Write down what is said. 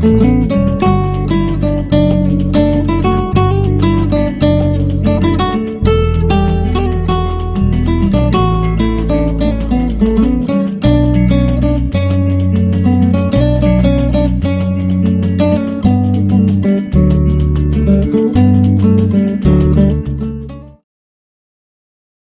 Música